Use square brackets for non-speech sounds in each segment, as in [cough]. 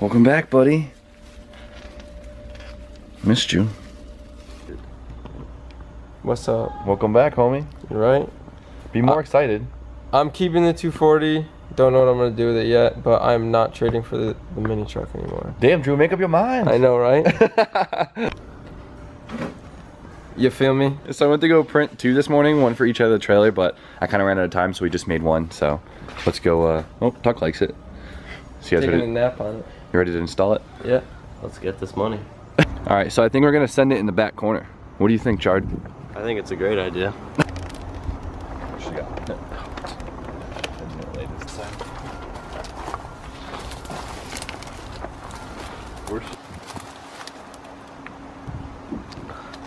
Welcome back, buddy. Missed you. What's up? Welcome back, homie. You right? Be more excited. I'm keeping the 240. Don't know what I'm gonna do with it yet, but I'm not trading for the, the mini truck anymore. Damn, Drew, make up your mind. I know, right? [laughs] you feel me? So I went to go print two this morning, one for each side of the trailer, but I kind of ran out of time, so we just made one. So let's go. Uh, oh, Tuck likes it. So you guys Taking a nap on it. You ready to install it? Yeah. Let's get this money. All right. So I think we're gonna send it in the back corner. What do you think, Chard? I think it's a great idea.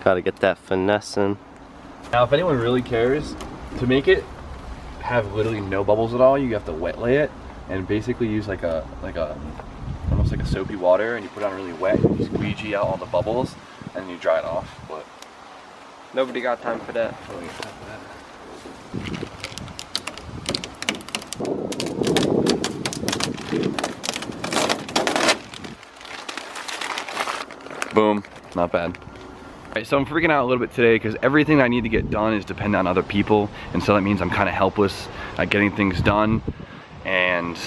Gotta get that finesse in. Now, if anyone really cares, to make it have literally no bubbles at all, you have to wet lay it and basically use like a like a almost like a soapy water, and you put it on really wet, and you squeegee out all the bubbles, and then you dry it off. But Nobody got time for that. Oh, Boom, not bad. Alright, so I'm freaking out a little bit today because everything I need to get done is dependent on other people, and so that means I'm kind of helpless at getting things done, and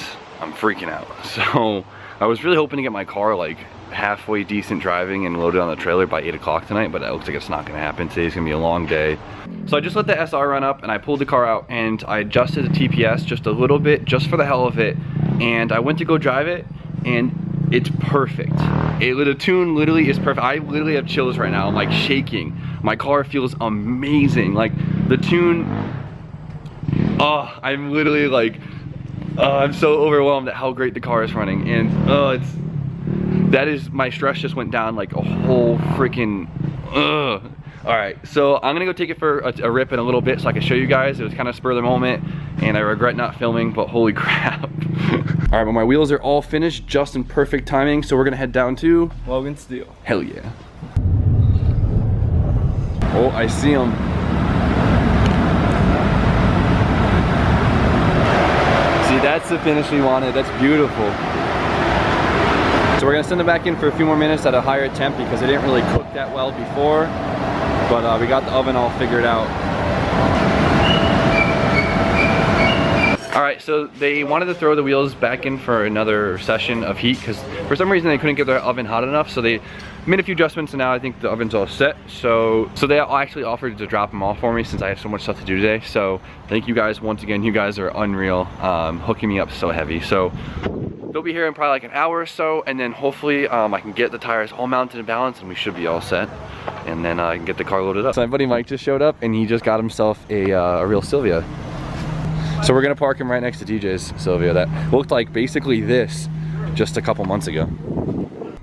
I'm freaking out. [laughs] So I was really hoping to get my car like halfway decent driving and loaded on the trailer by 8 o'clock tonight, but it looks like it's not going to happen. Today's going to be a long day. So I just let the SR run up and I pulled the car out and I adjusted the TPS just a little bit, just for the hell of it, and I went to go drive it, and it's perfect. It, the tune literally is perfect. I literally have chills right now. I'm like shaking. My car feels amazing. Like the tune, oh, I'm literally like, oh, I'm so overwhelmed at how great the car is running. And oh, it's, that is, my stress just went down like a whole freaking, ugh. All right, so I'm gonna go take it for a, a rip in a little bit so I can show you guys. It was kind of spur of the moment and I regret not filming, but holy [laughs] crap. all right, well my wheels are all finished, just in perfect timing. So we're gonna head down to, Logan Steel. hell yeah. Oh, I see them. See, that's the finish we wanted. That's beautiful. So we're gonna send it back in for a few more minutes at a higher temp because it didn't really cook that well before. But uh, we got the oven all figured out. All right, so they wanted to throw the wheels back in for another session of heat because for some reason they couldn't get their oven hot enough. So they made a few adjustments and now I think the oven's all set. So so they actually offered to drop them off for me since I have so much stuff to do today. So thank you guys once again. You guys are unreal, um, hooking me up so heavy. So they'll be here in probably like an hour or so and then hopefully um, I can get the tires all mounted and balanced and we should be all set. And then I can get the car loaded up. So my buddy Mike just showed up and he just got himself a, uh, a real Silvia. So we're gonna park him right next to DJ's Silvia that looked like basically this just a couple months ago.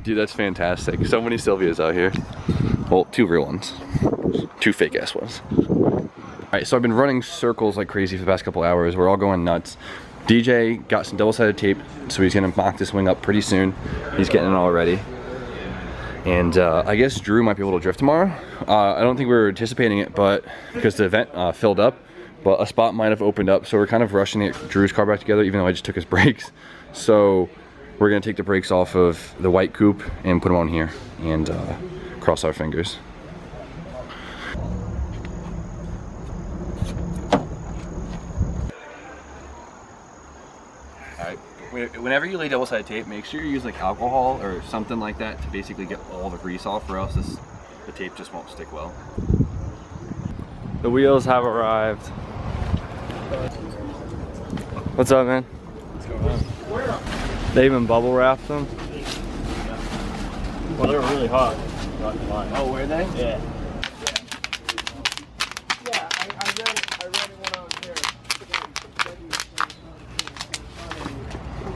Dude, that's fantastic. So many Silvias out here. Well, two real ones. Two fake ass ones. All right, so I've been running circles like crazy for the past couple hours. We're all going nuts. DJ got some double-sided tape, so he's gonna mock this wing up pretty soon. He's getting it all ready. And uh, I guess Drew might be able to drift tomorrow. Uh, I don't think we were anticipating it, but because the event uh, filled up, but a spot might have opened up. So we're kind of rushing to get Drew's car back together, even though I just took his [laughs] brakes. So we're gonna take the brakes off of the white coupe and put them on here and uh, cross our fingers. Alright, whenever you lay double-sided tape, make sure you use like alcohol or something like that to basically get all the grease off or else this, the tape just won't stick well. The wheels have arrived. What's up, man? They even bubble wrapped them. Well, they're really hot. Not gonna. Oh, were they? Yeah. Yeah, I, I read. I read it when I was there.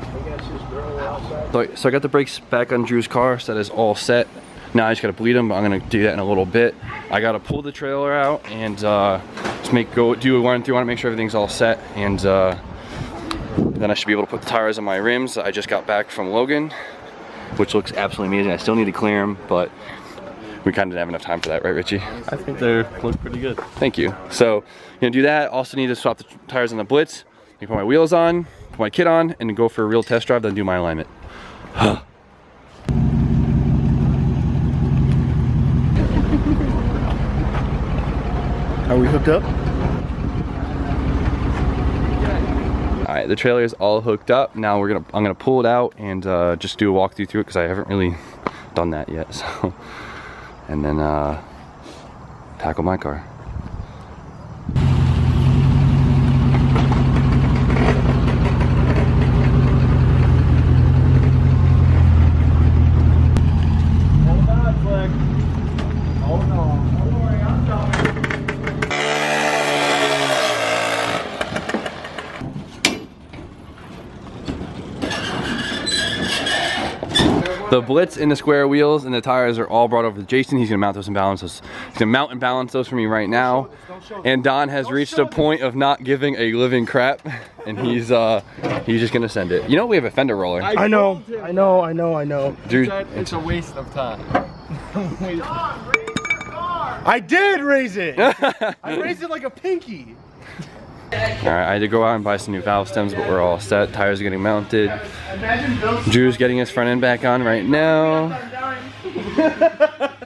I guess this girl outside. So, so I got the brakes back on Drew's car, so that is all set. Now I just gotta bleed them, but I'm gonna do that in a little bit. I gotta pull the trailer out and uh, just make go do a one through on it, make sure everything's all set, and uh, then I should be able to put the tires on my rims I just got back from Logan, which looks absolutely amazing. I still need to clear them, but we kind of didn't have enough time for that, right, Richie? I think they look pretty good. Thank you. So, you know, do that. Also need to swap the tires on the Blitz. I put my wheels on, put my kit on, and go for a real test drive, then do my alignment. Huh. Are we hooked up? Right, the trailer is all hooked up. Now we're gonna, I'm gonna pull it out and uh, just do a walkthrough through it because I haven't really done that yet. [laughs] So, and then uh, tackle my car. Hold on, Flick. Hold on. Don't worry, I'm coming. The blitz and the square wheels and the tires are all brought over to Jason. He's gonna mount those and balance those. He's gonna mount and balance those for me right now. And Don has reached a point of not giving a living crap, [laughs] and he's uh he's just gonna send it. You know we have a fender roller. I know, I know, I know, I know. Dude, It's a waste of time. [laughs] I did raise it. [laughs] I raised it like a pinky. All right, I had to go out and buy some new valve stems, but we're all set. Tires are getting mounted. Drew's getting his front end back on right now. [laughs]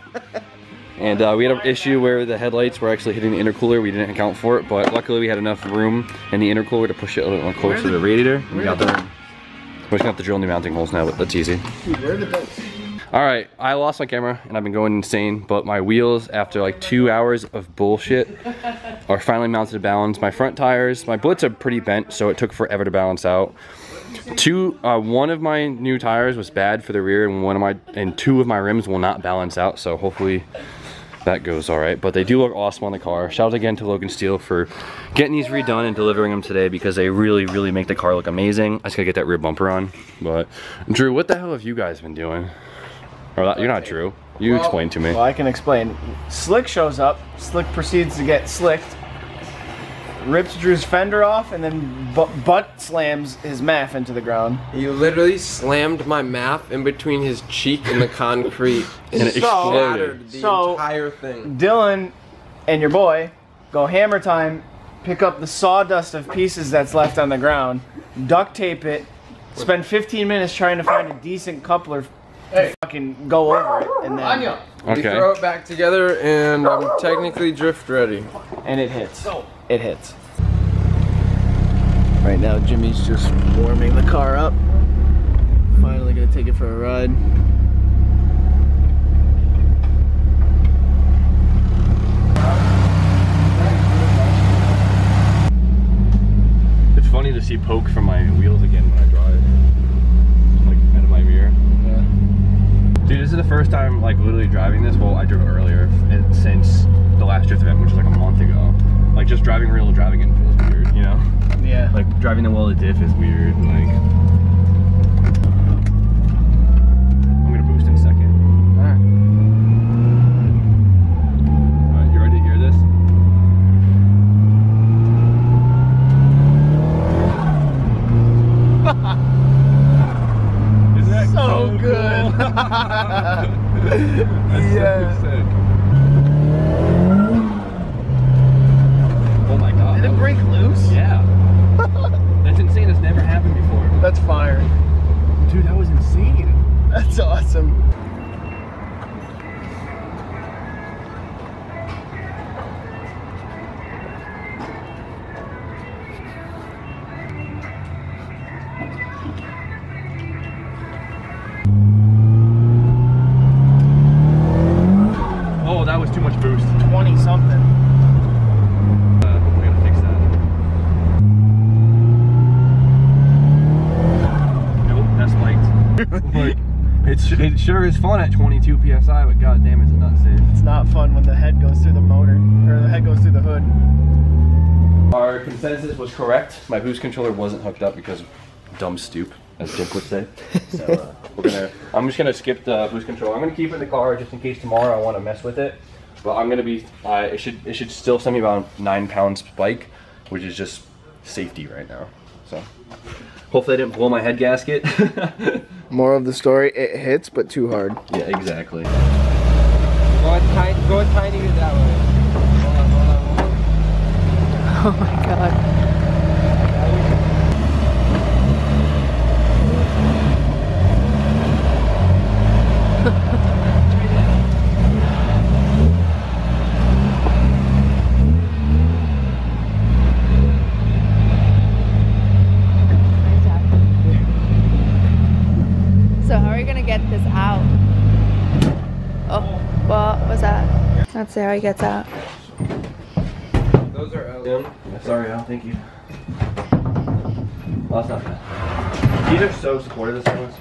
And uh, we had an issue where the headlights were actually hitting the intercooler. We didn't account for it, but luckily we had enough room in the intercooler to push it a little closer to the radiator. We got the, we're just gonna have to drill new mounting holes now, but that's easy. All right, I lost my camera and I've been going insane, but my wheels, after like two hours of bullshit, [laughs] are finally mounted to balance. My front tires, my blitz are pretty bent, so it took forever to balance out. Two, uh, one of my new tires was bad for the rear, and one of my, and two of my rims will not balance out. So hopefully that goes all right. But they do look awesome on the car. Shout out again to Logan Steele for getting these redone and delivering them today because they really, really make the car look amazing. I just gotta get that rear bumper on. But Drew, what the hell have you guys been doing? Or that, you're not Drew. You explain to me. Well, I can explain. Slick shows up. Slick proceeds to get slicked. Rips Drew's fender off and then butt slams his math into the ground. You literally slammed my map in between his cheek and the concrete [laughs] And it exploded. shattered the So- entire thing. Dylan and your boy go hammer time, pick up the sawdust of pieces that's left on the ground, duct tape it, spend 15 minutes trying to find a decent coupler to fucking go over it, and then We Okay. throw it back together and I'm technically drift ready. and it hits. It hits. Right now, Jimmy's just warming the car up. Finally gonna take it for a ride. It's funny to see poke from my wheels again when I drive. Like out of my mirror. Dude, this is the first time like literally driving this. Well, I drove it earlier and since the last drift event, which was like a month ago. Like just driving real driving it feels weird, you know? Yeah. Like driving the welded diff is weird. Like I'm gonna boost in a second. Alright. Alright, you ready to hear this? Isn't that So good. [laughs] yeah. sick. Oh my god. Did it break loose? Yeah. [laughs] That's insane. That's never happened before. That's fire. Dude, that was insane. That's awesome. It sure is fun at 22 psi, but god damn, is it not safe. It's not fun when the head goes through the motor, or the head goes through the hood. Our consensus was correct. My boost controller wasn't hooked up because dumb stoop, as Jim would say. So uh, we're gonna. I'm just gonna skip the boost controller. I'm gonna keep it in the car just in case tomorrow I want to mess with it. But I'm gonna be. Uh, it should. It should still send me about nine pound spike, which is just safety right now. So hopefully I didn't blow my head gasket. [laughs] More of the story, it hits, but too hard. yeah, exactly. Go tiny, go tiny that way. Hold on, hold on, hold on. [laughs] Oh my god. you're gonna get this out. Oh, what was that? Let's see how he gets out. Those are Al. Sorry, Al. Thank you. Oh, that's not bad. These are so supportive this one.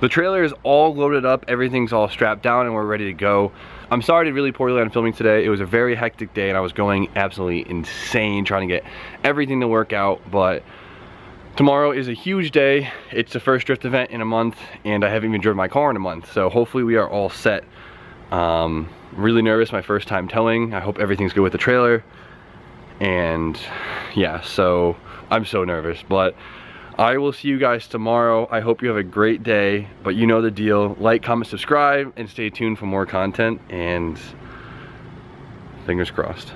The trailer is all loaded up, everything's all strapped down, and we're ready to go. I'm sorry to really poorly on filming today. It was a very hectic day, and I was going absolutely insane trying to get everything to work out, but tomorrow is a huge day. It's the first drift event in a month, and I haven't even driven my car in a month, so hopefully we are all set. Um, really nervous, my first time towing. I hope everything's good with the trailer. And yeah, so I'm so nervous, but I will see you guys tomorrow. I hope you have a great day, but you know the deal. Like, comment, subscribe, and stay tuned for more content, and fingers crossed.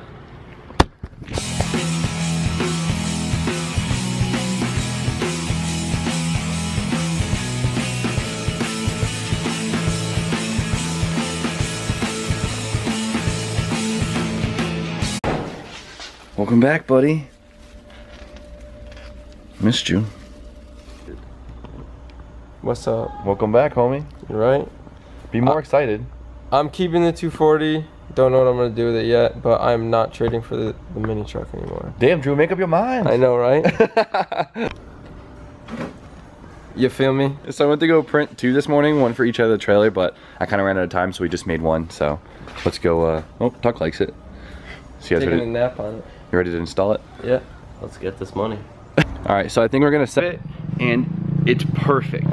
Welcome back, buddy. Missed you. What's up? Welcome back, homie. You right? Be more excited. I'm keeping the 240. Don't know what I'm gonna do with it yet, but I'm not trading for the, the mini truck anymore. Damn, Drew, make up your mind. I know, right? [laughs] you feel me? So I went to go print two this morning, one for each of the trailer, but I kind of ran out of time, so we just made one. So let's go. Uh, oh, Tuck likes it. So you guys Taking a nap on it. You ready to install it? Yeah. Let's get this money. All right, so I think we're gonna set it, and it's perfect.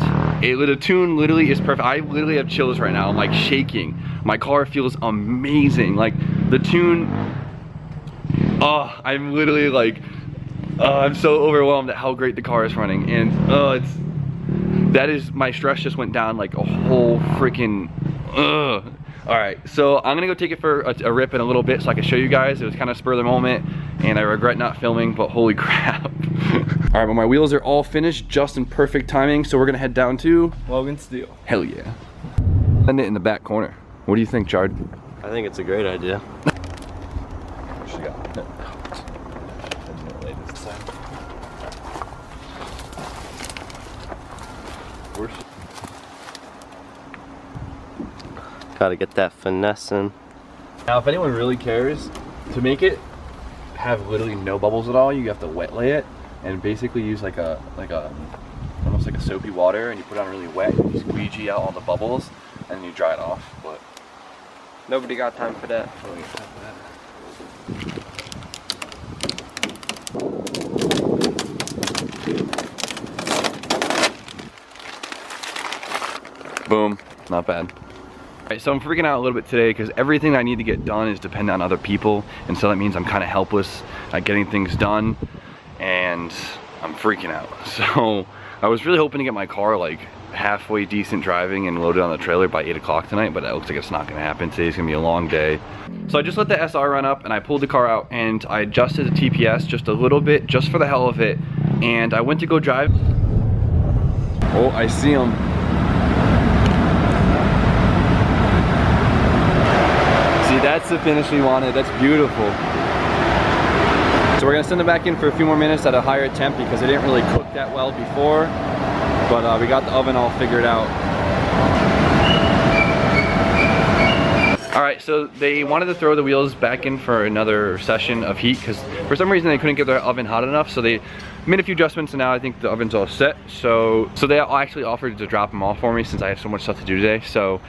It, the tune literally is perfect. I literally have chills right now. I'm like shaking. My car feels amazing. Like the tune, oh, I'm literally like, oh, I'm so overwhelmed at how great the car is running. And oh, it's, that is, my stress just went down like a whole freaking, ugh. All right, so I'm gonna go take it for a, a rip in a little bit so I can show you guys. It was kind of spur of the moment and I regret not filming, but holy [laughs] crap. all right, well my wheels are all finished, just in perfect timing. So we're gonna head down to, Logan Steel. hell yeah. Send it in the back corner. What do you think, Jard? I think it's a great idea. Gotta get that finessing. Now, if anyone really cares, to make it have literally no bubbles at all, you have to wet lay it and basically use like a like a almost like a soapy water, and you put it on really wet, you squeegee out all the bubbles, and then you dry it off. But Nobody got time for that. Oh, boom, not bad. Right, so I'm freaking out a little bit today because everything I need to get done is dependent on other people, and so that means I'm kind of helpless at getting things done, and I'm freaking out. [laughs] So I was really hoping to get my car like halfway decent driving and loaded on the trailer by 8 o'clock tonight, but it looks like it's not gonna happen. Today's gonna be a long day. So I just let the SR run up and I pulled the car out and I adjusted the TPS just a little bit, just for the hell of it, and I went to go drive. Oh, I see him. See, that's the finish we wanted. That's beautiful. So we're gonna send it back in for a few more minutes at a higher temp because it didn't really cook that well before. But uh, we got the oven all figured out. All right, so they wanted to throw the wheels back in for another session of heat because for some reason they couldn't get their oven hot enough. So they made a few adjustments and now I think the oven's all set. So so they actually offered to drop them off for me since I have so much stuff to do today. So